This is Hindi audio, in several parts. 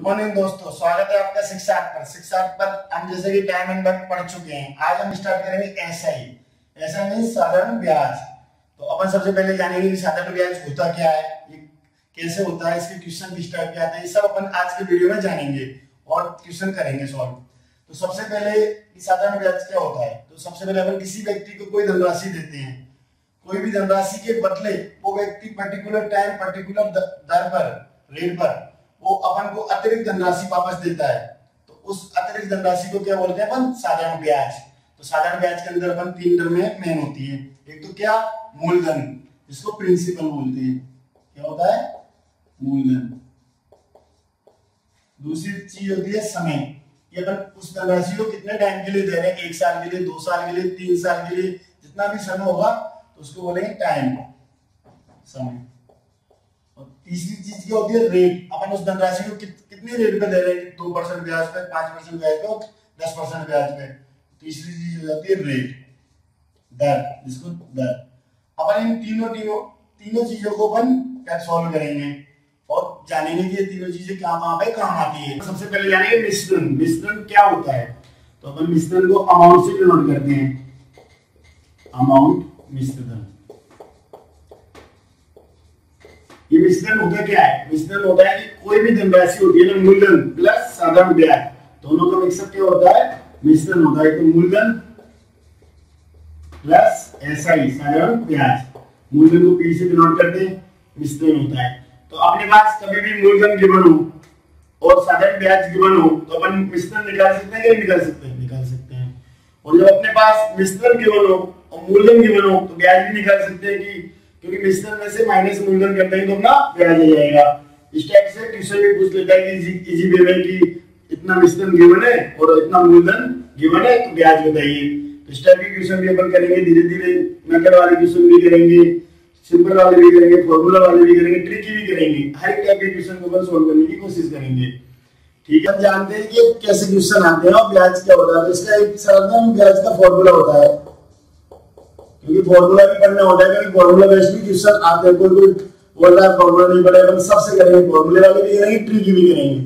गुड मॉर्निंग दोस्तों, स्वागत है आपका शिक्षा पर। शिक्षा पर हम जैसे कि टाइम एंड वर्क पढ़ चुके हैं। आज हम स्टार्ट करेंगे ऐसा ही ऐसा नहीं साधारण ब्याज। तो अपन सबसे पहले जानेंगे कि साधारण ब्याज होता क्या है, ये कैसे होता है, इसके क्वेश्चन किस टाइप के आते हैं ये सब अपन आज के वीडियो में जानेंगे और क्वेश्चन करेंगे सॉल्व तो सबसे पहले साधारण ब्याज क्या होता है तो सबसे पहले अपन किसी व्यक्ति को कोई धनराशि देते हैं। कोई भी धनराशि के बदले वो व्यक्ति पर्टिकुलर टाइम पर्टिकुलर दर पर रेट पर वो अपन को अतिरिक्त धनराशि वापस देता है। तो उस अतिरिक्त धनराशि को क्या बोलते हैं अपन? साधारण ब्याज। तो साधारण ब्याज के अंदर अपन तीन टर्म में मेन होती है। एक तो क्या? मूलधन। जिसको प्रिंसिपल बोलते हैं। क्या होता है? मूलधन। दूसरी चीज़ होती है समय। कि अपन उस धनराशि को कितने टाइम के लिए दे रहे हैं? एक साल के लिए, दो साल के लिए, तीन साल के लिए, जितना भी समय होगा तो उसको बोलेंगे टाइम समय। तीसरी चीज़ क्या होती है रेट अपन उस धनराशि को कित, कितनी रेट पे दे रहे हैं? दो परसेंट ब्याज पे पाँच परसेंट ब्याज पे और दस परसेंट ब्याज पे। तीसरी चीज़ हो जाती है रेट दर जिसको दर अपन इन तीनों तीनों तीनों चीज़ों को अपन सॉल्व करेंगे? और जानेंगे कि ये तीनों चीज़ें क्या वहाँ पे काम आती है। सबसे पहले जानेंगे मिश्रण। मिश्रण क्या होता है? तो अपन मिश्रण को अमाउंट से डिनोट करते हैं। अमाउंट मिश्रण। ये मिश्रण होता क्या है? मिश्रण होता है कि कोई भी धनराशि होती है ना, मूलधन प्लस साधारण ब्याज। दोनों का मिक्सअप क्या होता है? मिश्रण होता है। तो मूलधन प्लस ऐसा ही साधारण ब्याज। मूलधन को पी से डिनोट करते हैं, मिश्रण होता है। तो अपने पास कभी भी मूलधन गिवन हो और साधारण ब्याज गिवन हो तो अपन मिश्रण निकाल सकते हैं या निकाल सकते? हैं निकाल सकते हैं। और जब अपने पास मिश्रण गिवन हो और मूलधन गिवन हो तो ब्याज भी निकाल सकते हैं कि क्योंकि मिश्रण में से माइनस मूलधन कर देंगे तो अपना ब्याज आ जाएगा। इस टाइप से ट्यूशन भी पूछ लेता है कि इजी वे में कि इतना मिश्रण गिवन है और इतना मूलधन गिवन है तो ब्याज बताइए। तो इस टाइप की क्वेश्चन भी अपन करेंगे, धीरे धीरे मेथड वाले क्वेश्चन भी करेंगे सिंपल वाले भी करेंगे फॉर्मूला वाले भी करेंगे ट्रिकी भी करेंगे। हर टाइप के क्वेश्चन को अपन सोल्व करने की कोशिश करेंगे। ठीक है, हम जानते हैं कि कैसे क्वेश्चन आते हैं और ब्याज क्या होता है। तो इसका एक साधारण ब्याज का फॉर्मूला होता है। क्योंकि फॉर्मूला भी पढ़ना होता है, क्योंकि फॉर्मूला बेस्ड भी क्वेश्चन आते हैं कोई कोई बोल रहा है फॉर्मूला नहीं पढ़ेगा हम सबसे करेंगे। फॉर्मूले वाले भी करेंगे ट्रिकी भी करेंगे।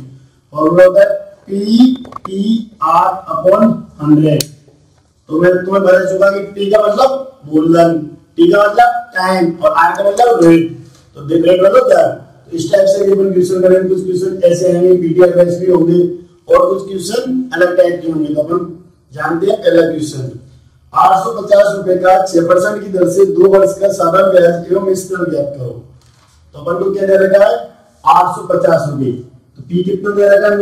फॉर्मूला होता है P T R upon hundred तो मैं तुम्हें बता चुका कि टी का मतलब मूलधन टी का मतलब टाइम और आर का मतलब रेट तो रेट मतलब क्या इस टाइप से अपन क्वेश्चन करेंगे, कुछ क्वेश्चन ऐसे हैं बीटीआर बेस्ड भी होंगे और कुछ क्वेश्चन अलग टाइप के होंगे। तो अपन जानते हैं पहला क्वेश्चन आठ सौ पचास रुपए का छह परसेंट की दर से दो वर्ष का साधारण ब्याज एवं ज्ञात करो। तो अपन को क्या दे रखा है? आठ सौ पचास रुपए तो पी कितना दे रखा है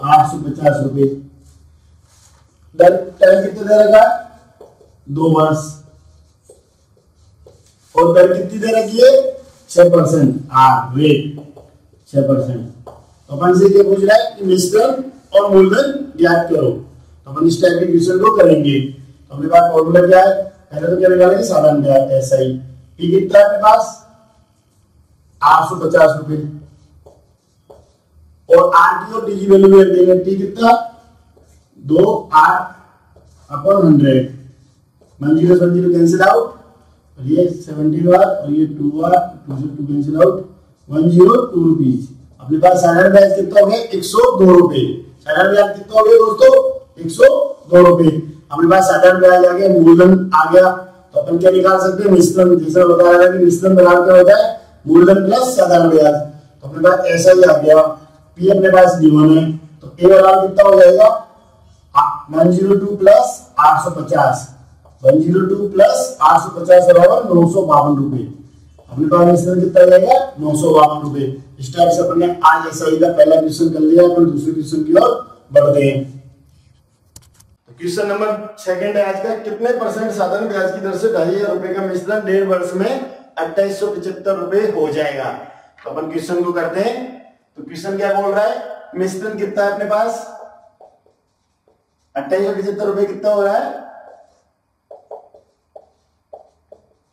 आठ सौ पचास रुपए टाइम कितना दे रखा है? दो वर्ष। और दर कितनी दे रखी है? छह परसेंट। आर रेट छह परसेंट। तो अपन से क्या पूछ रहा है कि और मूलधन ज्ञात करो। तो अपन इस टाइप के क्वेश्चन को करेंगे। अपने पास फॉर्मूला क्या है? पहले तो क्या निकालेंगे साधारण ब्याज ऐसा ही। पी कितना है पास? आठ सौ पचास रुपए और आर की और डी की वैल्यू भी देंगे। टी कितना? दो R upon hundred one zero one zero cancel out और ये सेवेंटी आर और ये टू आर टू से two cancel out one zero two rupees अपने पास साधारण ब्याज कितना हो गया? एक सौ दो रुपए साधारण ब्याज कितना हो गया दोस्तों? एक सौ दो रुपए अपने पास साधारण ब्याज आ गया मूलधन आ गया। तो अपन क्या निकाल सकते हैं? मिश्रण जैसे बता रहा है कि मिश्रण बराबर क्या होता है मूलधन प्लस साधारण ब्याज तो अपने पास ऐसा ही आ गया। पी अपने पास गिवन है। तो ए बराबर कितना हो जाएगा? वन ज़ीरो टू प्लस आठ सौ पचास। वन ज़ीरो टू प्लस आठ सौ पचास बराबर नौ सौ बावन रुपए। अपने पास मिश्रण कितना जाएगा? नौ सौ बावन रुपए। इस टाइप से अपने आज ऐसा ही का पहला क्वेश्चन कर लिया, अपन दूसरे क्वेश्चन की ओर बढ़ते हैं। क्वेश्चन नंबर सेकंड है आज का, कितने परसेंट साधारण ब्याज की दर से ढाई हज़ार रुपए का मिश्रण डेढ़ वर्ष में अट्ठाईस सौ पिछहत्तर रुपए हो जाएगा? तो अपन क्वेश्चन को करते हैं। तो क्वेश्चन क्या बोल रहा है? मिश्रण कितना है अपने पास? अट्ठाईस सौ पिछहत्तर रुपए कितना हो रहा है?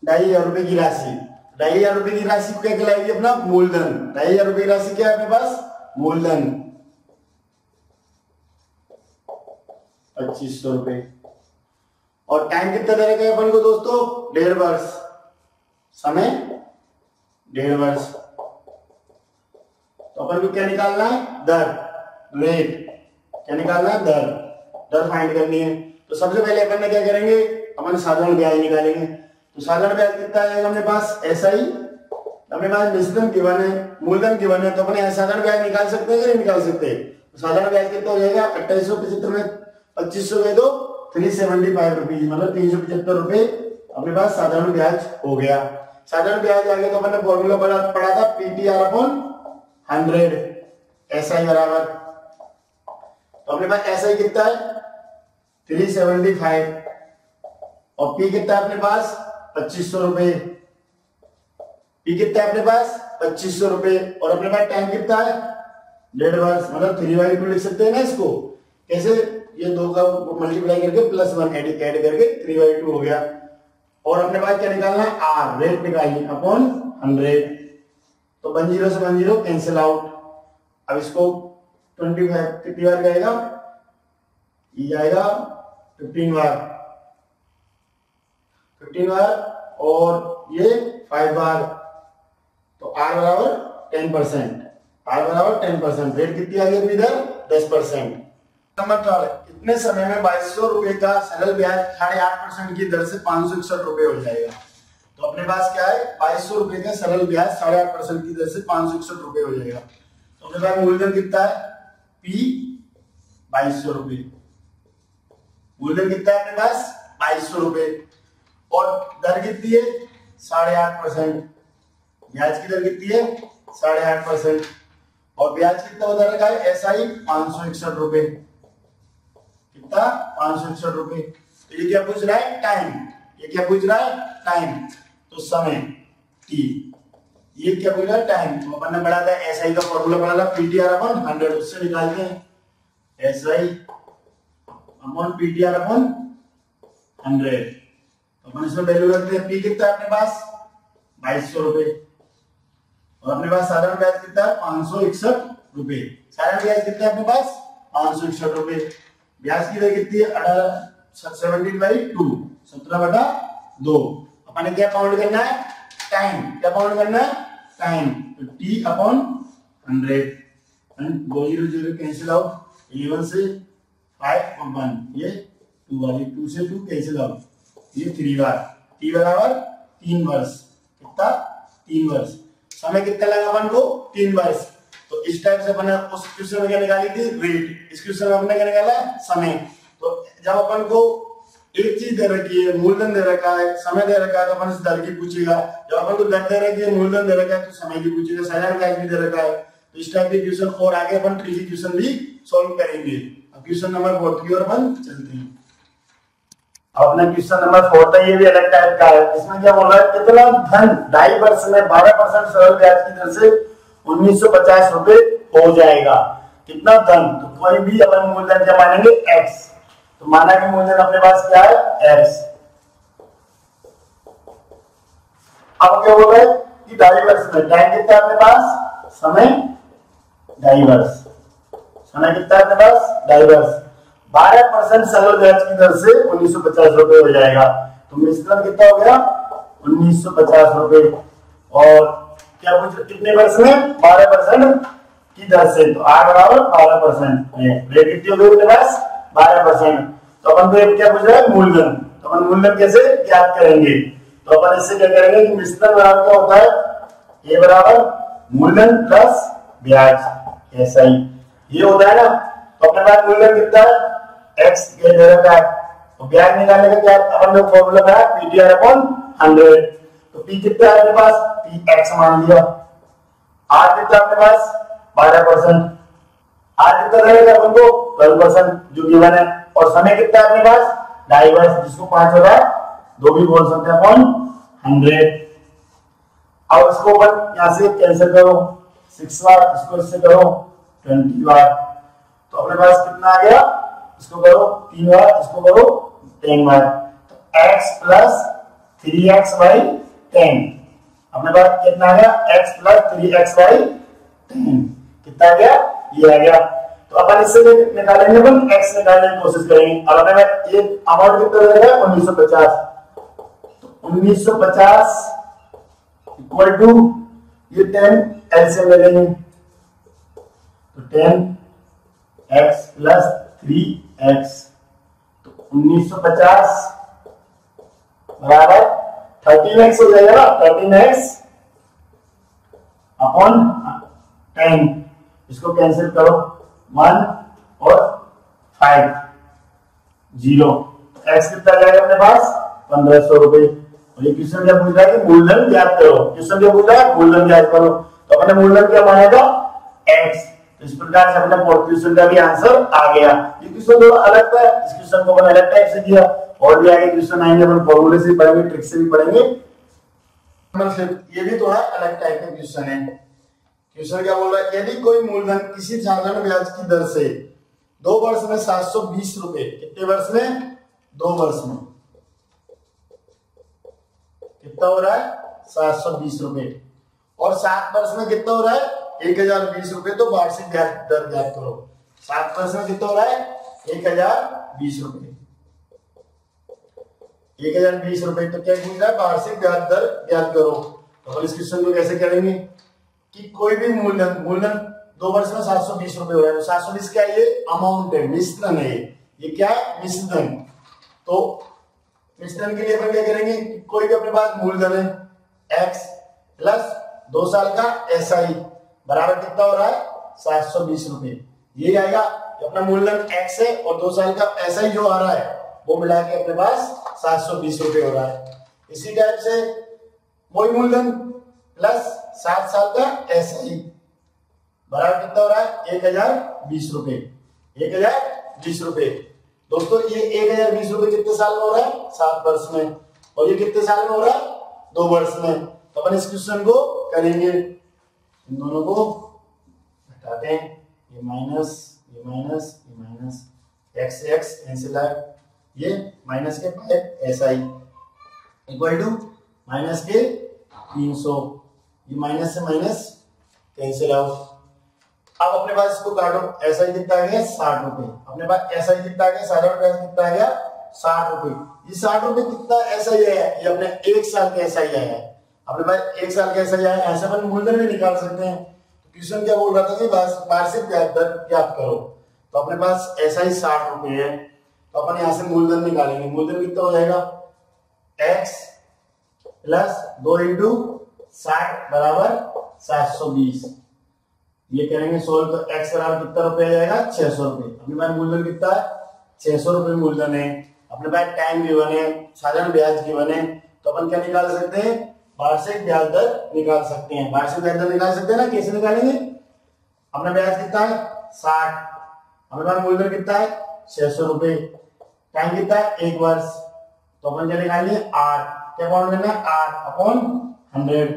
ढाई हज़ार रुपए की राशि। ढाई हज़ार रुपए की राशि क्या कहलाएगी अपना? मूलधन। ढाई हज़ार रुपए की राशि क्या है अपने पास? मूलधन। पच्चीस सौ रुपए। और टाइम कितना दे रखा है अपन को दोस्तों? डेढ़ वर्ष। समय? डेढ़ वर्ष। तो अपन को क्या निकालना है? दर। रेट क्या निकालना है? दर। दर फाइंड करनी है। तो सबसे पहले अपन क्या करेंगे? अपन साधारण ब्याज निकालेंगे। तो साधारण ब्याज कितना आएगा अपने पास? ऐसा ही अपने पास निश्चितम गिवन है। मूलधन गिवन है। तो अपने साधारण ब्याज निकाल सकते हैं कि नहीं निकाल सकते? साधारण ब्याज कितना हो जाएगा? अट्ठाईस सौ पचहत्तर में। पच्चीस सौ दे दो थ्री सेवेंटी फाइव रुपीज़ मतलब तीन सौ पचहत्तर रुपए अपने पास साधारण ब्याज हो गया। साधारण ब्याज आ गया तो अपने फॉर्मूला पढ़ा पढ़ा था पीटीआर अपॉन हंड्रेड ऐसा ही बराबर। तो अपने पास ऐसा ही कितना है? थ्री सेवेंटी फाइव और पी कितना है अपने पास? पच्चीस सौ रुपए। पी कितना है अपने पास? पच्चीस सौ रुपए। और अपने पास टाइम कितना है? डेढ़ वर्ष मतलब थ्री टू लिख सकते हैं ना इसको। कैसे? ये दो का मल्टीप्लाई करके प्लस वन एड एड करके थ्री बाई टू हो गया। और अपने पास क्या निकालना है? आर रेट निकालिए अपॉन हंड्रेड तो वन ज़ीरो से वन ज़ीरो कैंसिल आउट अब इसको ट्वेंटी फाइव कितनी बार जाएगा ये जाएगा फिफ्टीन बार फिफ्टीन बार और ये फाइव बार तो आर बराबर टेन परसेंट आर बराबर टेन परसेंट रेट कितनी आ गई इधर? दस परसेंट थर्ड इतने समय में बाईस सौ रुपए का सरल ब्याज साढ़े आठ परसेंट की दर से पाँच सौ इकसठ रुपए हो जाएगा। तो अपने पास क्या है? बाईस सौ रुपए का सरल ब्याज साढ़े आठ परसेंट की दर से पाँच सौ इकसठ रुपए हो जाएगा। तो अपने पास मूलधन कितना है? पी बाईस सौ रुपए मूलधन कितना है अपने पास? बाईस सौ रुपए और दर कितनी है? साढ़े आठ परसेंट। ब्याज की दर कितनी है? साढ़े आठ परसेंट। और ब्याज कितना बता रखा है? ऐसा ही पाँच सौ इकसठ रुपए कितना पाँच सौ इकसठ रुपए। तो ये क्या पूछ रहा है? टाइम ये क्या पूछ रहा है? टाइम तो समय टी ये क्या पूछ रहा है? टाइम तो अपन ने पढ़ा था एस आई का फॉर्मूला पढ़ा था पीटीआर अपॉन हंड्रेड उससे निकालते हैं। S I upon PTR upon hundred तो अपन इसमें वैल्यू रखते हैं। पी कितना है अपने पास? बाईस सौ रुपए। और अपने पास साधारण ब्याज कितना है? पाँच सौ इकसठ रुपए। साधारण ब्याज कितना है अपने पास? पाँच सौ इकसठ रुपए। ब्याज की दर कितनी है? सेवनटीन बाई टू सत्रह बटा दो। अपन ने क्या काउंट करना है? टाइम क्या काउंट करना है? टाइम तो टी अपॉन हंड्रेड दो zero zero cancel out eleven से फाइव और वन ये टू वाली टू से टू कैंसिल आउट ये थ्री बार टी बराबर तीन वर्ष कितना? तीन वर्ष समय कितना लगा अपन को? तीन वर्ष तो इस टाइप से अपन उस क्वेश्चन में क्या निकाली थी रेट इस क्वेश्चन में अपने क्या निकाला है? समय. तो जब अपन को एक चीज़ दे रखी है, मूलधन दे रखा है, समय दे रखा है तो अपन दर की पूछेगा। जब अपन को दर दे रखी है, मूलधन दे रखा है तो समय की पूछेगा। साधारण ब्याज भी दे रखा है। तो इस टाइप के क्वेश्चन और आगे अपन ट्रिकी क्वेश्चन भी सॉल्व करेंगे। अब क्वेश्चन नंबर फोर्थ की ओर अपन चलते हैं। अपना क्वेश्चन नंबर फोर्थ है ये भी अलग टाइप का है। इसमें क्या बोल रहा है? कितना धन, ढाई वर्ष में बारह परसेंट सरल ब्याज की दर से उन्नीस सौ पचास रुपए हो जाएगा। कितना धन? तो कोई भी अपन मूलधन क्या मानेंगे एक्स तो माना कि मूलधन अपने पास क्या है? एक्स अब क्या बोल रहे कि वर्ष में टाइम कितना अपने पास? समय डाइवर्स समय कितना अपने पास? डाइवर्स बारह परसेंट सरल ब्याज की दर से उन्नीस सौ पचास रुपए हो जाएगा। तो मिश्रण कितना हो गया? उन्नीस सौ पचास रुपए। और क्या पूछ कितने में बारह परसेंट की दर से। तो आठ बराबर बारह परसेंट हो पास बारह परसेंट तो अपन को क्या पूछ रहा है? मूलधन। तो अपन मूलधन कैसे ज्ञात करेंगे? तो अपन इससे क्या करेंगे कि मिश्रण बराबर क्या होता है? ए बराबर मूलधन प्लस ब्याज। ऐसा ही। ये होता है ना? तो अपने पास मूलधन कितना है? एक्स के दे रखा तो ब्याज निकालने का क्या अपन ने फॉर्मूला बनाया पीटीआर अपॉन हंड्रेड तो पी कितना है अपने पास? पी एक्स मान लिया। आर कितना अपने पास? बारह परसेंट। आर कितना रहेगा अपन को ट्वेल्व परसेंट, जो गिवन है। और समय कितना है अपने पास? ढाई वर्ष जिसको पाँच होगा दो भी बोल सकते हैं अपन हंड्रेड अब इसको अपन यहाँ से कैंसिल करो। सिक्स बार इसको इससे करो ट्वेंटी बार तो अपने पास कितना आ गया? इसको करो, तीन बार इसको करो टेन बार तो X plus three X by ten अपने पास कितना आ गया X plus three X by ten कितना आ गया ये आ गया तो अपन इससे निकालेंगे अपन एक्स निकालने की कोशिश करेंगे अब अपने ये अमाउंट कितना रहेगा उन्नीस सौ पचास तो उन्नीस सौ पचास इक्वल टू ये टेन एलसीएम ले लेंगे तो ten X plus three X तो उन्नीस सौ पचास बराबर थर्टीन एक्स हो जाएगा ना थर्टीन एक्स अपॉन टेन इसको कैंसिल करो वन और फाइव ज़ीरो एक्स कितना जाएगा अपने पास? पंद्रह सौ रुपए। और ये क्वेश्चन क्या पूछ रहा है कि मूलधन ज्ञात करो? क्वेश्चन क्या पूछ रहा है मूलधन ज्ञात करो। तो अपने मूलधन क्या मानेगा? एक्स तो इस प्रकार से अपने क्वेश्चन का भी आंसर आ गया। ये क्वेश्चन थोड़ा अलग था? इस क्वेश्चन को अपन अलग टाइप से किया और भी आगे क्वेश्चन आएँगे, अपन फॉर्मूले से पढ़ेंगे ट्रिक से भी पढ़ेंगे। ये भी थोड़ा अलग टाइप का क्वेश्चन है। क्वेश्चन क्या बोल रहा है? यदि कोई मूलधन किसी साधारण ब्याज की दर से दो वर्ष में सात सौ बीस रुपए, कितने वर्ष में? दो वर्ष में। कितना हो रहा है? सात सौ बीस रुपए। और सात वर्ष में कितना हो रहा है? एक हज़ार बीस रुपए। तो वार्षिक दर ज्ञात करो। सात वर्ष में कितना हो रहा है? एक हज़ार बीस रुपए। एक हज़ार बीस रुपए तो क्या पूछ रहा है वार्षिक ब्याज दर ज्ञात करो। तो हम इस क्वेश्चन को कैसे करेंगे कि कोई भी मूलधन मूलधन दो वर्ष में सात सौ बीस रुपए हो रहा है। सात सौ बीस क्या ये अमाउंट है, मिश्रण है। ये क्या? है मिश्रण। तो मिश्रण के लिए अपन क्या करेंगे कोई भी अपने पास मूलधन है एक्स प्लस दो साल का एस आई बराबर कितना हो रहा है? सात सौ बीस रुपए। ये आएगा अपना मूलधन एक्स है और दो साल का एस आई जो आ रहा है वो मिला के अपने पास सात सौ बीस रुपए हो रहा है। इसी टाइप से वही मूलधन प्लस सात साल का एस आई बराबर कितना हो रहा है? एक हज़ार बीस रुपए। एक हज़ार बीस रुपए। दोस्तों, ये एक हज़ार बीस रुपए कितने साल में हो रहा है? सात वर्ष में। और ये कितने साल में हो रहा है? दो वर्ष में। तो अपन इस क्वेश्चन को करेंगे। इन दोनों को हटाते हैं। ये माइनस ये माइनस ये माइनस एक्स एक्स कैंसिल है ये माइनस के five S I equal to minus के तीन सौ। ये माइनस से माइनस कैंसिल आउट। अब अपने पास इसको काटो ऐसा ही कितना आ गया साठ रुपए। अपने पास ऐसा ही कितना आ गया साधारण ब्याज कितना आ गया साठ रुपए। ये साठ रुपए कितना ऐसा ही है ये अपने एक साल का ऐसा ही। आया अपने पास एक साल का ऐसा ही आया ऐसे अपन मूलधन भी निकाल सकते हैं। तो क्वेश्चन क्या बोल रहा था कि वार्षिक ब्याज दर ज्ञात करो। तो अपने पास ऐसा ही साठ रुपए है। तो अपन यहाँ से मूलधन निकालेंगे। मूलधन कितना हो जाएगा? एक्स प्लस दो इंटू साठ बराबर सात सौ बीस। ये करेंगे सोल्व तो एक्स बराबर कितना रुपए आ जाएगा? छह सौ रुपए अपने पास मूलधन कितना है? छह सौ रुपए मूलधन है। अपने पास टाइम भी बने साधारण ब्याज की बने तो अपन क्या निकाल सकते हैं? वार्षिक ब्याज दर निकाल सकते हैं। वार्षिक ब्याज दर निकाल सकते हैं ना? कैसे निकालेंगे? अपना ब्याज कितना है? साठ। अपने पास मूलधन कितना है? छह सौ रुपए टाइम कितना है? एक वर्ष। तो अपन क्या निकालेंगे आठ। क्या पाउंड करना है? आठ अपॉन हंड्रेड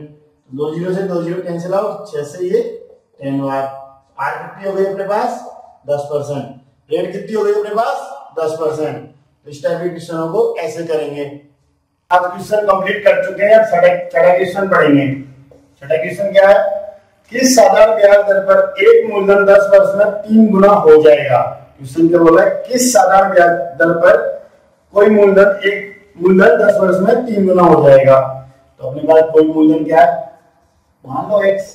दो ज़ीरो से दो ज़ीरो कैंसिल आउट छह से ये टेन वार आर कितनी हो गई अपने पास? दस परसेंट रेट कितनी हो गई अपने पास? दस परसेंट तो इस टाइप के क्वेश्चनों को ऐसे करेंगे। आप क्वेश्चन कंप्लीट कर चुके हैं। अब छठा क्वेश्चन पढ़ेंगे। छठा क्वेश्चन क्या है? किस साधारण ब्याज दर पर एक मूलधन दस वर्ष में तीन गुना हो जाएगा। क्वेश्चन क्या बोला है किस साधारण ब्याज दर पर कोई मूलधन एक मूलधन दस वर्ष में तीन गुना हो जाएगा? तो अपने पास कोई मूलधन क्या है? मान लो एक्स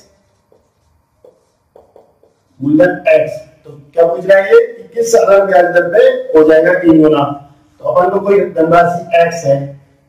मूलधन एक्स तो क्या पूछ रहा है ये कि किस साधारण ब्याज दर पे हो जाएगा तीन गुना? तो अपन को कोई धनराशि एक्स है,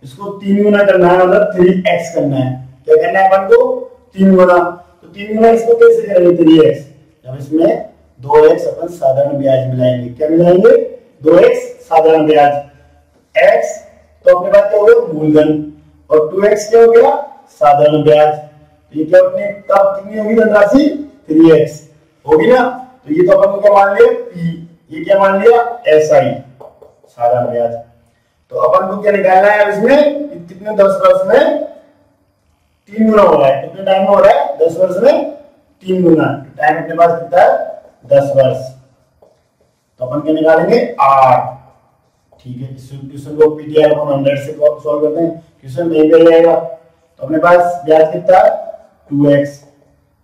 इसको तीन गुना करना है मतलब थ्री एक्स करना है। क्या करना है अपन को? तीन गुना। तो तीन गुना इसको कैसे करेंगे? थ्री एक्स जब इसमें दो एक्स अपन साधारण ब्याज मिलाएँगे। क्या मिलाएँगे? दो एक्स साधारण ब्याज। एक्स तो अपने पास क्या हो गया? मूलधन। और टू एक्स क्या हो गया? साधारण ब्याज। तो ये क्या अपने कब कितनी होगी धनराशि? थ्री एक्स होगी ना? तो ये तो अपन क्या मान लिया? पी ये क्या मान लिया? एस आई साधारण ब्याज। तो अपन को क्या निकालना है इसमें? कितने दस वर्ष में तीन गुना हो रहा है। कितने टाइम में हो रहा है? दस वर्ष में तीन गुना। टाइम अपने पास कितना है? दस वर्ष। तो अपन क्या निकालेंगे? आठ। ठीक है क्वेश्चन को पीटीआर अपन हंड्रेड से सॉल्व करते हैं? क्वेश्चन नहीं कर जाएगा? तो अपने पास ब्याज कितना? टू एक्स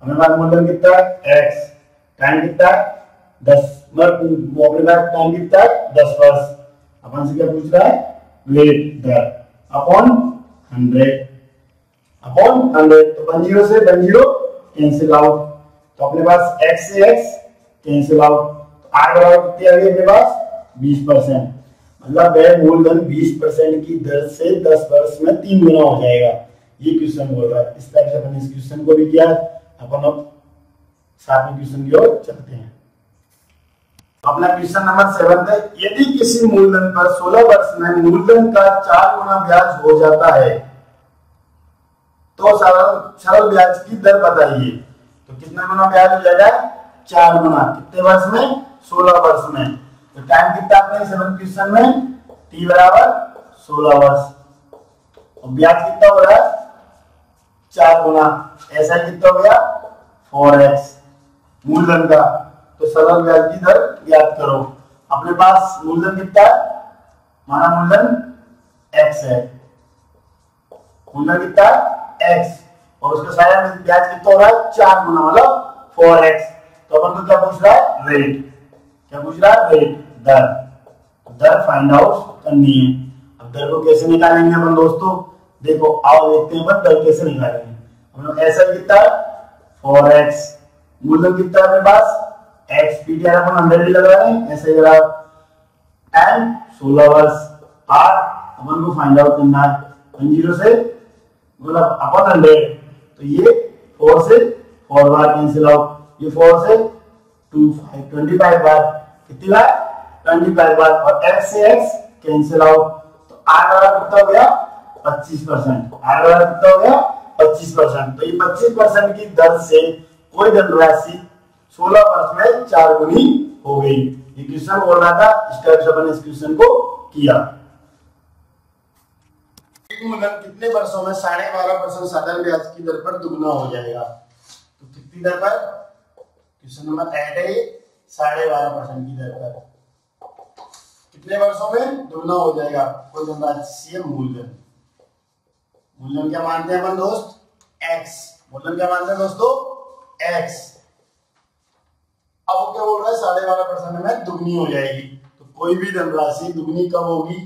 अपने पास मूलधन कितना? एक्स टाइम कितना? दस। अपने पास टाइम कितना? दस वर्ष। अपन से क्या पूछ रहा है? वेट दर अपॉन हंड्रेड अपॉन हंड्रेड तो वन ज़ीरो से वन ज़ीरो कैंसिल आउट तो अपने पास एक्स से एक्स कैंसिल आउट तो आर बराबर कितनी आ गई अपने पास, बीस परसेंट। मतलब वह मूलधन बीस परसेंट की दर से दस वर्ष में तीन गुना हो जाएगा। ये क्वेश्चन बोल रहा है। इस तरह से अपन इस क्वेश्चन को भी किया अपन अब सातवें क्वेश्चन की ओर चलते हैं। अपना क्वेश्चन नंबर सेवन है। यदि किसी मूलधन पर 16 वर्ष में मूलधन का चार गुना ब्याज हो जाता है तो सरल सरल ब्याज की दर बताइए। तो कितना गुना ब्याज हो जाएगा? चार गुना। कितने वर्ष में? 16 वर्ष में। तो टाइम कितना आपने सेवन क्वेश्चन में? टी बराबर 16 वर्ष। और ब्याज कितना हो रहा है? चार गुना। ऐसा कितना हो गया? फोर एक्स मूलधन का। तो सरल ब्याज की दर याद करो। अपने पास मूलधन कितना है? माना मूलधन एक्स है। मूलधन कितना है? एक्स और उसका सारा ब्याज कितना हो रहा है? चार गुना मतलब फोर एक्स तो अपन को क्या पूछ रहा है? रेट क्या पूछ रहा है? रेट दर. दर फाइंड आउट करनी है अब दर को कैसे निकालेंगे अपन दोस्तों? देखो, आओ देखते हैं अपन दर कैसे निकालेंगे। लोग ऐसा कितना है? फोर एक्स मूलधन कितना है अपने पास? एक्स पी टी अपन हंड्रेड भी लगा रहे हैं। ऐसे जरा एंड सोलह वर्ष. आर अपन को फाइंड आउट करना है। ज़ीरो से मतलब अपन हंड्रेड तो ये फोर से फोर बार कैंसिल आउट ये फोर से टू फाइव, ट्वेंटी फाइव बार कितनी बार? ट्वेंटी फाइव बार। और एक्स से एक्स कैंसिल आउट तो आर वाला कितना हो गया? पच्चीस परसेंट। आर वाला कितना हो गया? पच्चीस परसेंट। तो ये पच्चीस परसेंट की दर से कोई धनराशि सोलह वर्ष में चार गुनी हो गई। ये क्वेश्चन बोल रहा था इस टाइप से अपन इस क्वेश्चन को किया। कितने वर्षों में साढ़े बारह परसेंट साधारण ब्याज की दर पर दुगना हो जाएगा? तो कितनी दर पर? क्वेश्चन नंबर एट है साढ़े बारह परसेंट की दर पर। कितने वर्षों में दुगना हो जाएगा? कोई धनराशि है, मूलधन। मूलधन क्या मानते हैं अपन दोस्त? एक्स मूलधन क्या मानते हैं दोस्तों? एक्स अब क्या बोल रहा है? साढ़े बारह परसेंट में दुगनी हो जाएगी। तो कोई भी धनराशि दुगनी कब होगी?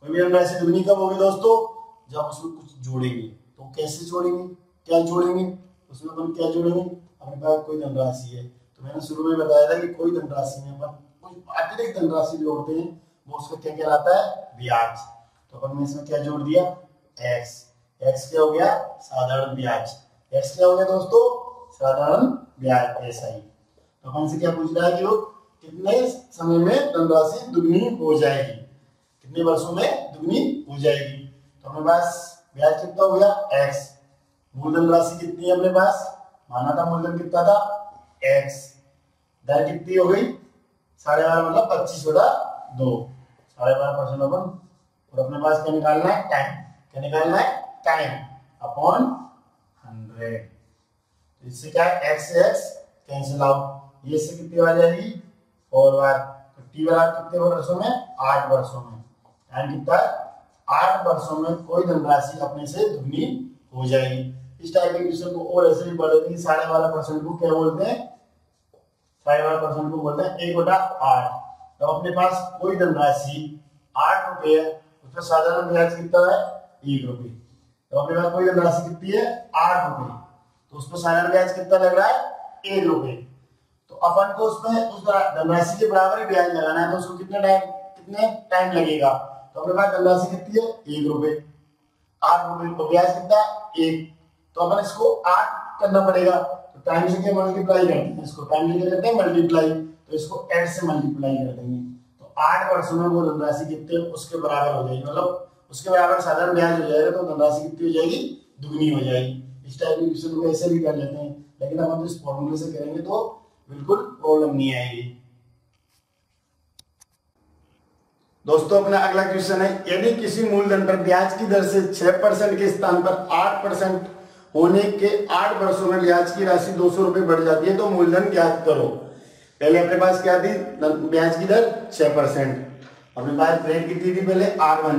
कोई भी धनराशि दुगनी कब होगी दोस्तों? जब उसमें कुछ जोड़ेंगे। तो कैसे जोड़ेंगे? क्या जोड़ेंगे? उसमें अपन क्या जोड़ेंगे? अपने पास कोई धनराशि है। तो मैंने शुरू में बताया था कि कोई धनराशि में अपन कोई अतिरिक्त धनराशि जोड़ते हैं, वो उसका क्या कहलाता है? ब्याज। तो अपन ने इसमें क्या जोड़ दिया? एक्स एक्स क्या हो गया? साधारण ब्याज। एक्स क्या हो गया दोस्तों? साधारण ब्याज ऐसा ही तो अपन से क्या पूछ रहा है कि वो कितने समय में धनराशि दुगनी हो जाएगी? कितने वर्षों में दुगनी हो जाएगी? तो हमारे पास ब्याज कितना हो गया? एक्स मूल धनराशि कितनी है अपने पास? माना था मूलधन कितना था? एक्स दर कितनी हो गई? साढ़े बारह मतलब पच्चीस बटा दो। साढ़े बारह परसेंट अपन और अपने पास क्या निकालना है? टाइम क्या निकालना है? टाइम अपॉन हंड्रेड तो इससे क्या है? एक्स एक्स कैंसिल आउट ये से कितनी बार जाएगी? फोर बार। तो टी बार कितने वर्षों में? आठ वर्षों में। टाइम कितना आठ वर्षों में कोई धनराशि अपने से दुगनी हो जाएगी। टाइप क्वेश्चन को और ऐसे भी पढ़ेंगे साढ़े बारह परसेंट को क्या बोलते हैं? साढ़े बारह परसेंट को बोलते हैं, एक बटा आठ। तो अपने पास कोई धनराशि आठ रुपए है उसमें साधारण ब्याज कितना है? एक रुपये तो अपने पास कोई धनराशि कितनी है? आठ रुपये तो उसमें साधारण ब्याज कितना लग रहा है? एक रुपए। तो अपन को उसमें उस धनराशि के बराबर ही ब्याज लगाना है तो उसको कितना टाइम कितने टाइम लगेगा? तो अपने पास धनराशि कितनी है? एक रुपए। आठ रुपए। तो ब्याज कितना एक। तो अपन इसको आठ करना पड़ेगा। तो टाइम से क्या मल्टीप्लाई करते हैं? इसको टाइम से क्या करते हैं? मल्टीप्लाई तो इसको एट से मल्टीप्लाई कर देंगे। तो आठ वर्षों में वो धनराशि कितने? उसके बराबर हो जाएगी। मतलब उसके बराबर साधारण ब्याज हो जाएगा तो धनराशि कितनी हो जाएगी? दुगनी हो जाएगी। इस टाइप के क्वेश्चन को ऐसे भी कर लेते हैं। लेकिन हम तो इस फॉर्मूले से करेंगे तो बिल्कुल प्रॉब्लम नहीं आएगी। दोस्तों, अपना अगला क्वेश्चन है। यदि किसी मूलधन पर ब्याज की दर से छह परसेंट के स्थान पर आठ परसेंट होने के आठ वर्षों में ब्याज की राशि दो सौ रुपए बढ़ जाती है तो मूलधन ज्ञात करो। पहले अपने पास क्या थी? ब्याज की दर छह परसेंट। अपने पास रेट कितनी थी पहले? R one.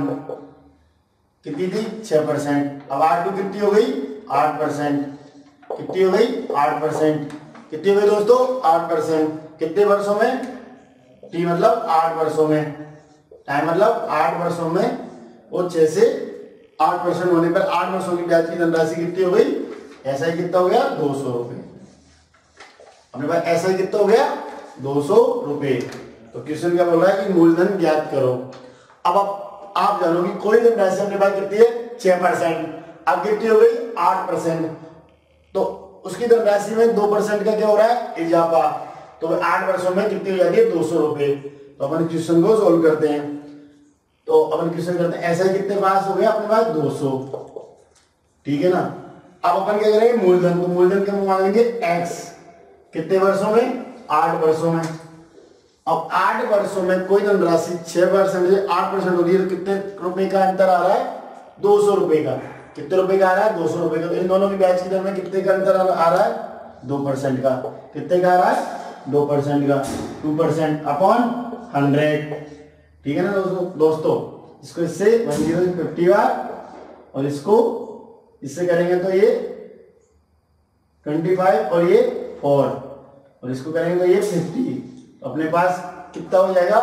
कितनी थी? छह परसेंट। अब आर टू कितनी हो गई? आठ परसेंट। कितनी हो गई? आठ परसेंट। कितनी हो गई दोस्तों? आठ परसेंट। कितने वर्षों में? टी मतलब आठ वर्षों में। टाइम मतलब आठ वर्षों में वो छह से आठ परसेंट होने पर आठ वर्षों की ब्याज की धनराशि कितनी हो गई? ऐसा ही कितना हो गया? दो सौ रुपए। अपने पास ऐसा ही कितना हो गया? दो सौ रुपए। तो क्वेश्चन क्या बोल रहा है कि मूलधन ज्ञात करो। अब आप आप जानो कि कोई धनराशि अपने पास कितनी है? छह परसेंट। अब कितनी हो गई? आठ परसेंट। तो उसकी धनराशि में दो परसेंट का क्या हो रहा है? इजाफा। तो आठ वर्षों में कितनी हो जाती है? दो सौ रुपए। तो अपन क्वेश्चन को सोल्व करते हैं। तो अपन क्वेश्चन करते हैं? ऐसा कितने पास हो गया अपने पास? दो सौ। ठीक है ना? अब अपन क्या करेंगे? मूलधन। तो मूलधन क्या मांगेंगे? एक्स कितने वर्षों में? आठ वर्षों में। अब आठ वर्षों में कोई धनराशि छह परसेंट से आठ परसेंट होती है तो कितने रुपए का अंतर आ रहा है? दो सौ रुपए का। कितने रुपए का आ रहा है? दो सौ रुपए का। तो इन दोनों की ब्याज की दर में कितने का अंतर आ रहा है? दो परसेंट का। कितने का आ रहा है? दो परसेंट का। टू परसेंट अपॉन हंड्रेड ठीक है ना दोस्तों? दोस्तों, इसको इससे वन ज़ीरो फिफ्टी बार और इसको इससे करेंगे तो ये ट्वेंटी फाइव और ये फोर और इसको करेंगे तो ये फिफ्टी तो अपने पास कितना हो जाएगा?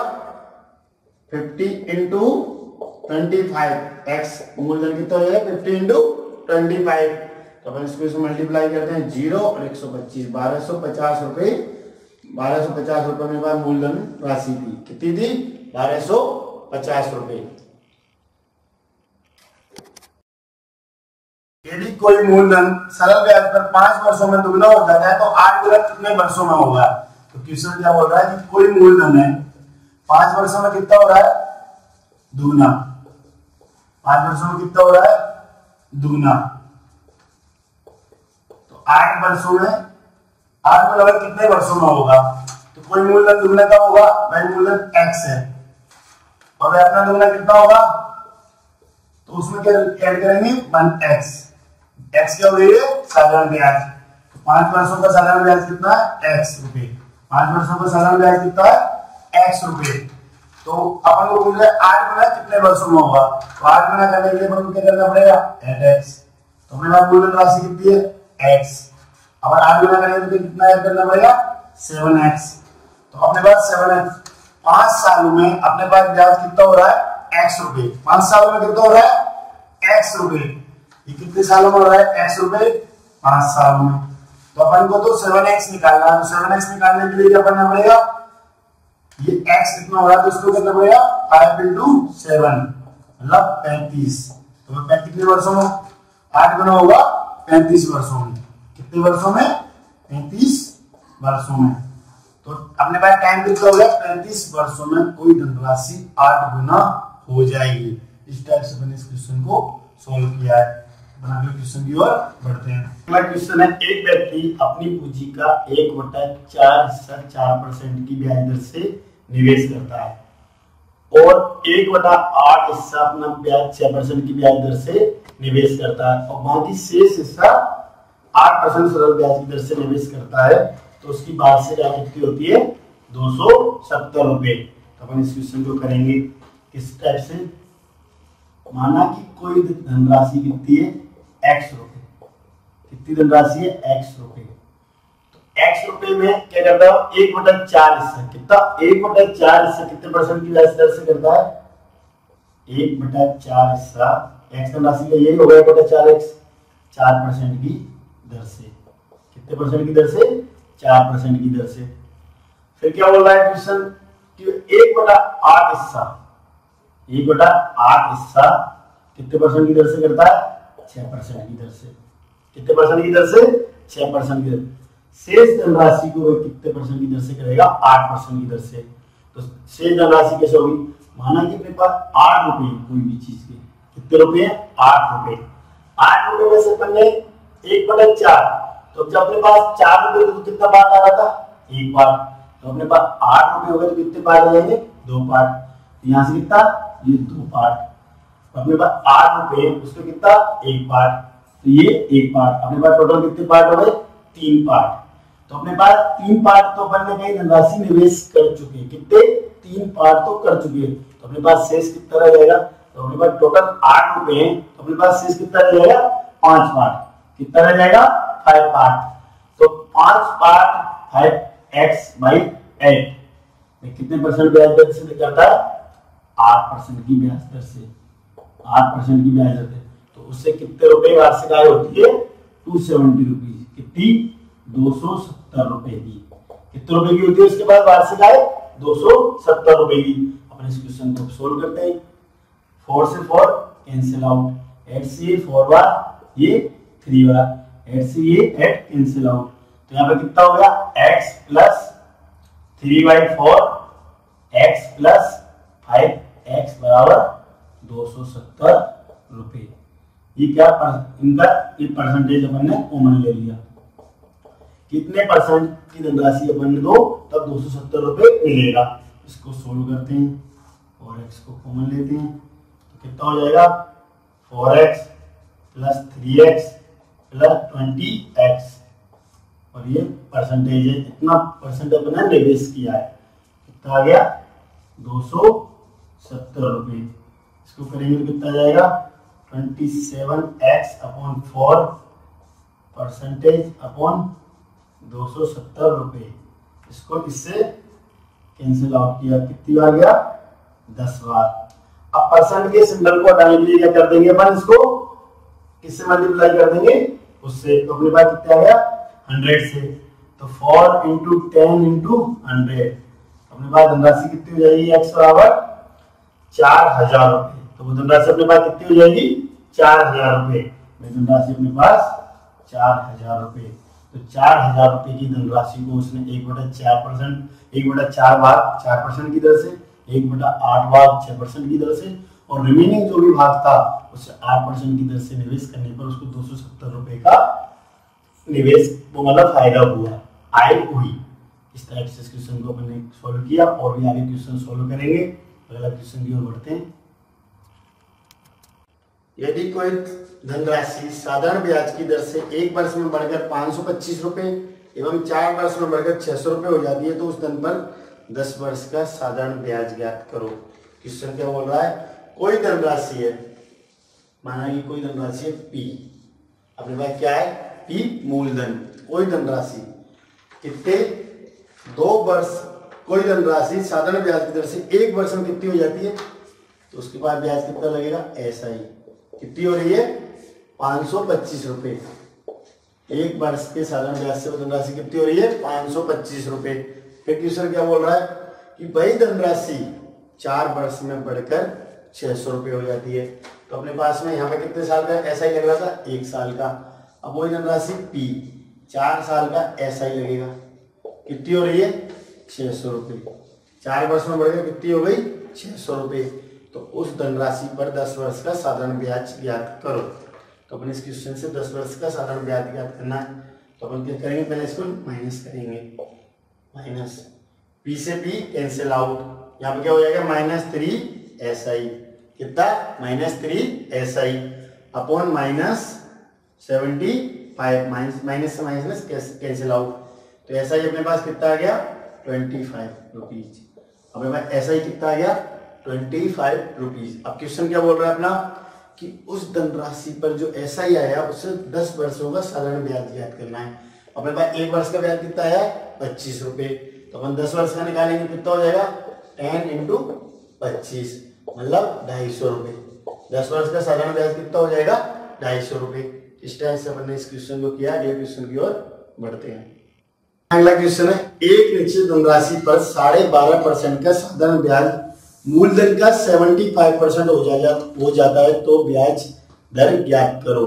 Fifty into twenty five X मूलधन कितना हो जाएगा? फिफ्टी इंटू ट्वेंटी फाइव तो अपन इसको इसको मल्टीप्लाई करते हैं ज़ीरो और एक सौ पच्चीस। बारह सौ पचास रुपये बारह सौ पचास रुपये मेरे पास मूलधन राशि थी। कितनी थी? बारह सौ पचास रुपये यदि कोई मूलधन सरल ब्याज पर पाँच वर्षों में दुगना हो जाता है तो आठ गुना कितने वर्षों में होगा? तो क्वेश्चन क्या बोल रहा है कि कोई मूलधन है, पाँच वर्षों में कितना हो रहा है? दुगना। पाँच वर्षों में कितना हो रहा है? दुगना। तो आठ वर्षों में, आठ लगभग कितने वर्षों में होगा? तो कोई मूलधन दुगना का होगा? भाई, मूलधन एक्स है। और अपना दुगना कितना होगा? तो उसमें क्या ऐड करेंगे? वन एक्स एक्स क्या हो गई है? साधारण ब्याज. तो पाँच वर्षों का साधारण ब्याज कितना है? एक्स रुपए पाँच वर्षों का साधारण ब्याज कितना है? एक्स रुपए तो अपन को पूछ रहे आठ गुना कितने वर्षों में होगा? तो आठ गुना करने के लिए अपन क्या करना पड़ेगा? एट एक्स तो अपने पास मूलधन राशि कितनी है? एक्स अब आठ गुना करेंगे तो कितना ऐड करना पड़ेगा? सेवन एक्स तो अपने पास सेवन एक्स पाँच सालों में, अपने पास ब्याज कितना हो रहा है? एक्स रुपए। पाँच सालों में कितना हो रहा है? एक्स रुपए। कितने सालों में हो रहा है? एक्स रुपए। पाँच सालों में। तो अपन को तो सेवन एक्स निकालना है। तो सेवन एक्स निकालने के लिए क्या करना पड़ेगा? ये x कितना हो रहा है तो इसको कितना पड़ेगा? फाइव इंटू सेवन मतलब पैंतीस। तो मैं कितने वर्षों में? आठ गुना होगा पैंतीस वर्षों में। कितने वर्षों में? पैंतीस वर्षों में। तो अपने पास टाइम कितना हो गया? पैंतीस वर्षों में कोई धनराशि आठ गुना हो जाएगी। इस टाइप से मैंने इस क्वेश्चन को सोल्व किया है। क्वेश्चन की ओर बढ़ते हैं। अगला क्वेश्चन है, एक व्यक्ति अपनी पूंजी का एक बटा चार हिस्सा चार परसेंट की ब्याज दर से निवेश करता है और एक बटा आठ हिस्सा अपना ब्याज, छह परसेंट की ब्याज दर से निवेश करता है और बाकी शेष हिस्सा आठ परसेंट सरल ब्याज की दर से निवेश करता है। तो उसकी वार्षिक आय कितनी होती है? दो सौ सत्तर रुपए तो अपन इस क्वेश्चन को करेंगे। किस टाइप से? माना कि कोई धनराशि कितनी है? एक्स रुपए कितनी धनराशि है? एक्स रुपए एक्स रुपए में क्या करता है? एक बटा चार हिस्सा कितना? एक बटा चार हिस्सा कितने परसेंट की दर से करता है? एक बटा चार हिस्सा एक्स राशि का यही होगा एक बटा चार एक्स चार परसेंट की दर से। कितने परसेंट की दर से? चार परसेंट की दर से। फिर क्या बोल रहा है क्वेश्चन? कि एक बटा आठ हिस्सा, एक बटा आठ हिस्सा कितने परसेंट की दर से करता है? छह परसेंट की दर से। कितने परसेंट की दर से? छह परसेंट की दर। शेष धनराशि को वह कितने परसेंट की दर से करेगा? आठ परसेंट की दर से। तो शेष धनराशि कैसे होगी? माना कि मेरे पास आठ रुपए कोई भी चीज़ के। कितने रुपए आठ रुपए। आठ रुपए में से पहले एक बटे चार तो जब अपने पास चार रुपए तो कितना पार्ट आ रहा था, एक पार्ट तो अपने पास आठ रुपए हो गए तो कितने पार्ट आ जाएँगे दो पार्ट तो यहाँ से कितना? ये दो पार्ट तो अपने पास आठ रुपए, उसमें कितना? एक पार्ट तो ये एक पार्ट अपने पास टोटल कितने पार्ट हो गए तीन पार्ट तो अपने पास तीन पार्ट तो अपन ने कहीं धनराशि निवेश कर चुके हैं। कितने? तीन पार्ट तो कर चुके हैं। तो अपने पास शेष कितना रह जाएगा? तो अपने पास टोटल आठ रुपए हैं। तो अपने पास शेष कितना रह जाएगा? पाँच पार्ट कितना रह जाएगा? फाइव पार्ट तो पाँच part five X by eight कितने परसेंट ब्याज दर से करता है आठ परसेंट की ब्याज दर से। आठ परसेंट की ब्याज दर तो उससे कितने रुपए वार्षिक आय होती है? टू सेवेंटी रुपीज़ कितनी? दो सौ सत्तर रुपए की। कितने रुपए की होती है उसके बाद वार्षिक आय? दो सौ सत्तर रुपए की। अपन इस क्वेश्चन को सोल्व करते हैं। फोर से फोर कैंसिल आउट एट से फोर बार ये थ्री बार एट से ये एट कैंसिल आउट तो यहाँ पे कितना हो गया? X plus three by four X plus five X बराबर दो सौ सत्तर रुपये। ये क्या पर, इनका ये परसेंटेज अपन ने कॉमन ले लिया। कितने परसेंट की धनराशि अपन दो तब दो सौ सत्तर रुपये मिलेगा? इसको सोल्व करते हैं और एक्स को कॉमन लेते हैं। तो कितना हो जाएगा? Four X plus three X plus twenty X और ये परसेंटेज है, इतना परसेंट अपना निवेश किया है। कितना आ गया? दो सौ सत्तर रुपये इसको करेंगे कितना जाएगा? Twenty seven X upon four percentage upon दो सौ सत्तर रुपये इसको इससे कैंसिल आउट किया। कितनी बार गया? दस बार। अब परसेंट के सिंबल को हटाने के लिए क्या कर देंगे अपन इसको? किससे मल्टीप्लाई कर देंगे? उससे तो अपने पास कितना आ गया? हंड्रेड से। तो four into ten into hundred अपने पास धनराशि कितनी हो जाएगी एक्स बराबर? चार हज़ार रुपए। तो वो धनराशि अपने पास कितनी हो जाएगी? चार हज़ार रुपए। धनराशि अपने पास चार हज़ार रुपए। तो चार हज़ार रुपए की धनराशि को उसने एक बटा चार परसेंट, एक बटा चार भाग चार परसेंट की दर से, एक बटा आठ भाग छह परसेंट की दर से और रिमेनिंग जो भी भाग था उससे आठ परसेंट की दर से निवेश करने पर उसको दो सौ सत्तर रुपए का निवेश, वो मतलब फ़ायदा हुआ, आय हुई। इस तरह से क्वेश्चन को अपने सॉल्व किया और भी आगे क्वेश्चन सॉल्व करेंगे। अगला क्वेश्चन की ओर बढ़ते हैं। यदि कोई धनराशि साधारण ब्याज की दर से एक वर्ष में बढ़कर पाँच सौ पच्चीस रुपए एवं चार वर्ष में बढ़कर छह सौ रुपए हो जाती है तो उस धन पर दस वर्ष का साधारण ब्याज ज्ञात करो। क्वेश्चन क्या बोल रहा है? कोई धनराशि है, माना कि कोई धनराशि है पी अपने पास क्या है? पी मूलधन, कोई धनराशि। कितने? दो वर्ष, कोई धनराशि, साधारण ब्याज की दर से एक वर्ष में कितनी हो जाती है? तो उसके बाद ब्याज कितना लगेगा? ऐसा ही कितनी हो रही है? पाँच सौ पच्चीस रुपए। एक वर्ष के साधारण ब्याज से धनराशि कितनी हो रही है? पाँच सौ पच्चीस रुपए। फिर ट्यूशन क्या बोल रहा है? कि वही धनराशि चार वर्ष में बढ़कर छह सौ रुपये हो जाती है। तो अपने पास में यहाँ पे कितने साल का ही लग रहा था? एक साल का। अब वही धनराशि पी चार साल का ऐसा ही लगेगा। कितनी हो रही है? छह सौ रुपये। चार वर्ष में बढ़ेगा कितनी हो गई? छह सौ रुपये। तो उस धनराशि पर दस वर्ष का साधारण ब्याज ज्ञात करो। तो अपन इस क्वेश्चन से दस वर्ष का साधारण ब्याज ज्ञात करना है। तो अपन क्या करेंगे? पहले इसको माइनस करेंगे। माइनस पी से पी कैंसिल आउट यहाँ पे क्या हो जाएगा? माइनस थ्री एस आई कितना? Minus three S I upon minus seventy five minus minus से माइनस कैंसिल आउट तो ऐसा ही अपने पास कितना आ गया? ट्वेंटी फाइव रुपीज़ पास ऐसा ही कितना आ गया? ट्वेंटी फाइव रुपीज़ अब क्वेश्चन क्या बोल रहा है अपना? कि उस धनराशि पर जो ऐसा ही आया, उससे दस वर्षों का साधारण ब्याज याद करना है। अपने पास एक वर्ष का ब्याज कितना आया? पच्चीस रुपए तो अपन दस वर्ष का निकालेंगे, कितना हो जाएगा? टेन इंटू पच्चीस। मतलब ढाई सौ रुपये दस वर्ष का साधारण ब्याज कितना हो जाएगा? ढाई सौ रुपये इस टाइम से अपन इस क्वेश्चन को किया, अगले क्वेश्चन की ओर बढ़ते हैं। अगला क्वेश्चन है, एक निश्चित धनराशि पर साढ़े बारह परसेंट का साधारण ब्याज मूलधन का सेवेंटी फाइव परसेंट हो जाएगा हो जाता है तो ब्याज दर ज्ञात करो।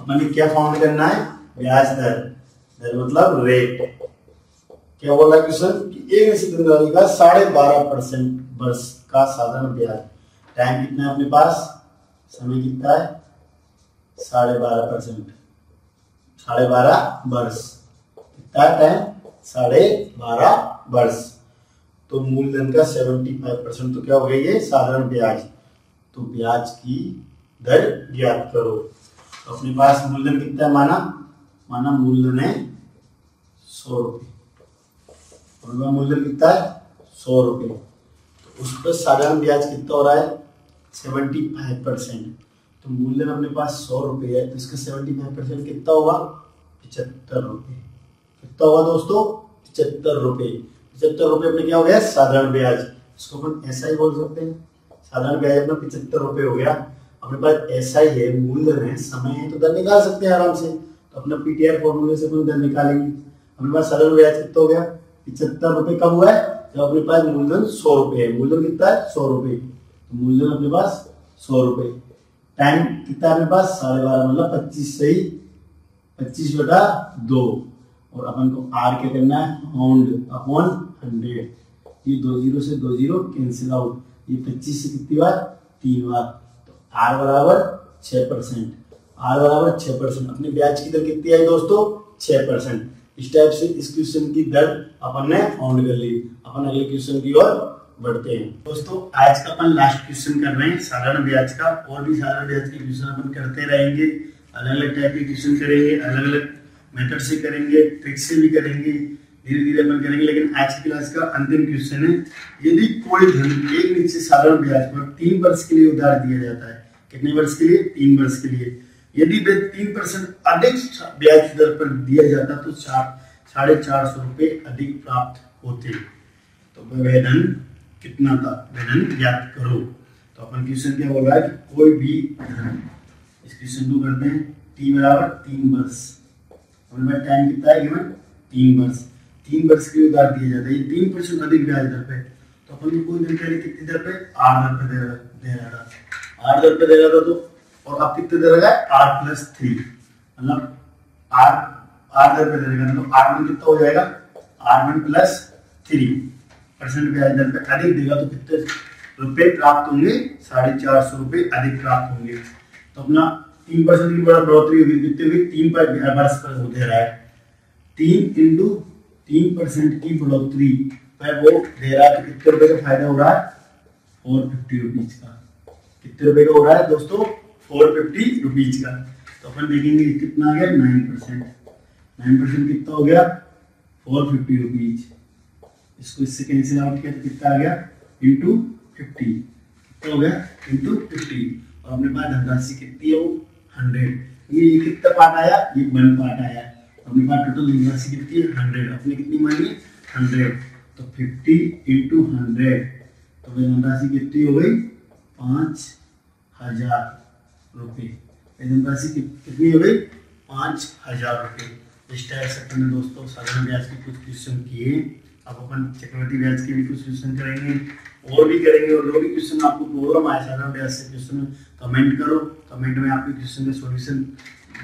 अपन क्या फाउंड करना है? ब्याज दर। दर मतलब रेट क्या बोला क्वेश्चन एक निश्चित धनराशि का साढ़े बारह परसेंट वर्ष का साधारण ब्याज। टाइम कितना है अपने पास? समय कितना है? साढ़े बारह परसेंट। साढ़े बारह वर्ष। कितना टाइम? साढ़े बारह वर्ष। तो मूलधन का सेवेंटी फाइव परसेंट तो क्या हो गया ये साधारण ब्याज। तो ब्याज की दर ज्ञात करो। तो अपने पास मूलधन कितना है माना? माना मूलधन है सौ रुपये। मूलधन कितना है? सौ रुपये। तो उस पर साधारण ब्याज कितना हो रहा है? Seventy five percent. तो मूलधन अपने पास सौ रुपये है तो इसका सेवेंटी फाइव परसेंट कितना होगा? पिछहत्तर रुपये कितना होगा दोस्तों? पिछहत्तर रुपये पिछहत्तर रुपये अपने क्या हो गया? साधारण ब्याज। इसको अपन ऐसा ही बोल सकते हैं। साधारण ब्याज अपना पिछहत्तर रुपये हो गया। अपने पास ऐसा ही है मूलधन है समय है तो दर निकाल सकते हैं आराम से। तो अपना पीटीआर फॉर्मूले से अपन दर निकालेंगे। अपने पास साधारण ब्याज कितना हो गया? पिछहत्तर रुपये कब हुआ है? जब अपने पास मूलधन सौ रुपए है। मूलधन कितना है? सौ रुपए। तो मूलधन अपने पास सौ रुपए। टाइम कितना अपने पास? साढ़े बारह मतलब पच्चीस सही पच्चीस बटा दो। और अपन को आर क्या करना है? हाउंड अपॉन हंड्रेड ये दो ज़ीरो से दो ज़ीरो कैंसिल आउट ये पच्चीस से कितनी बार? तीन बार। तो आर बराबर छह परसेंट। आर बराबर छह परसेंट। अपनी ब्याज की दर कितनी आई दोस्तों? छह परसेंट। इस टाइप से इस क्वेश्चन की दर अपन ने फाउंड कर ली। अपन अगले क्वेश्चन की ओर बढ़ते हैं। दोस्तों, आज का अपन लास्ट क्वेश्चन कर रहे हैं। साधारण ब्याज का, और भी साधारण ब्याज के क्वेश्चन अपन करते रहेंगे। अलग अलग टाइप के क्वेश्चन करेंगे अलग अलग मेथड से करेंगे ट्रिक से भी करेंगे धीरे धीरे अपन करेंगे। लेकिन आज की क्लास का अंतिम क्वेश्चन है, यदि कोई धन एक नीचे साधारण ब्याज पर तीन वर्ष के लिए उधार दिया जाता है, कितने वर्ष के लिए? तीन वर्ष के लिए। यदि वे तीन परसेंट अधिक ब्याज दर पर दिया जाता तो चार, साढ़े चार सौ रुपए अधिक प्राप्त होते। तो वह धन। कितना था धन ज्ञात करो। तो अपन क्वेश्चन क्या बोल रहा है कोई भी धन इस क्वेश्चन को करते हैं टी बराबर तीन वर्ष। टाइम कितना है गिवन तीन वर्ष। तीन वर्ष के उधार दिया जाता है। ये तीन परसेंट अधिक ब्याज दर पे। तो अपन को कोई पहले कितनी दर पे? आठ दर पे दे रहा दे रहा था। आठ दर पे दे रहा था तो और अब कितने दे रहा है? आर प्लस थ्री मतलब आर आर दर पे दे देगा तो आर वन कितना हो जाएगा? R one plus three percent ब्याज दर पे अधिक देगा तो कितने रुपए प्राप्त होंगे? साढ़े चार सौ रुपए अधिक प्राप्त होंगे। तो अपना तीन परसेंट की बड़ा बढ़ोतरी होगी कितनी हुई तीन पर वर्ष पर दे रहा है। तीन इंटू तीन परसेंट की बढ़ोतरी पर वो दे रहा है तो कितने रुपए का फ़ायदा हो रहा है? फोर फिफ्टी रुपीज़ का। कितने रुपए का हो रहा है दोस्तों? फोर फिफ्टी रुपीज़ का। तो अपन देखेंगे कितना आ गया? Nine percent. नाइन परसेंट कितना हो गया? फोर फिफ्टी रुपीज़ इसको इससे कैंसिल आउट किया तो कितना आ गया? इंटू फिफ्टी कितना हो गया? इंटू फिफ्टी और अपने पास धनराशि कितनी है वो हंड्रेड ये कितना पार्ट आया? ये वन पार्ट आया. अपने पास टोटल धनराशि कितनी है हंड्रेड अपने कितनी मानी? हंड्रेड तो फिफ्टी इंटू हंड्रेड तो वह धनराशि कितनी हो गई? पाँच हज़ार रुपये. धनराशि कितनी हो गई? पाँच हज़ार रुपये. इस टाइप से अपने दोस्तों साधारण ब्याज के कुछ क्वेश्चन किए। अब अपन चक्रवर्ती ब्याज के भी कुछ क्वेश्चन करेंगे, और भी करेंगे, और जो भी क्वेश्चन आपको प्रॉब्लम आए साधारण ब्याज से क्वेश्चन कमेंट करो। कमेंट में आपके क्वेश्चन का सॉल्यूशन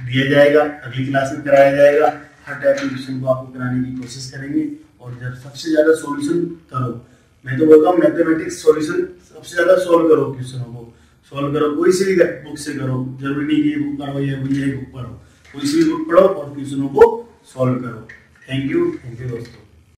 दिया जाएगा, अगली क्लास में कराया जाएगा। हर टाइप के क्वेश्चन को आपको कराने की कोशिश करेंगे, और जब सबसे ज़्यादा सॉल्यूशन करो, मैं तो बोलता हूँ मैथमेटिक्स सॉल्यूशन सबसे ज़्यादा सॉल्व करो क्वेश्चनों को। सॉल्व करो, कोई सी भी बुक से करो, ज़रूरी नहीं कि ये बुक पढ़ो, या ये बुक पढ़ो। कोई सी भी बुक पढ़ो, और क्वेश्चनों को सॉल्व करो। थैंक यू थैंक यू दोस्तों।